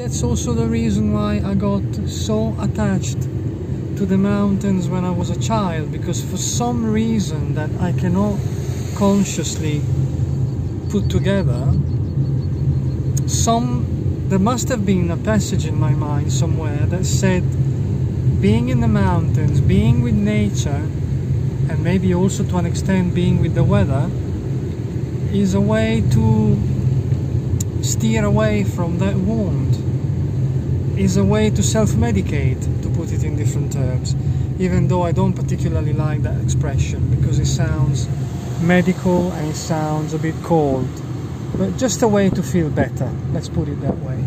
That's also the reason why I got so attached to the mountains when I was a child because for some reason that I cannot consciously put together some there must have been a passage in my mind somewhere that said being in the mountains being with nature and maybe also to an extent being with the weather is a way to steer away from that wound is a way to self-medicate to put it in different terms even though I don't particularly like that expression because it sounds medical and it sounds a bit cold. But just a way to feel better let's put it that way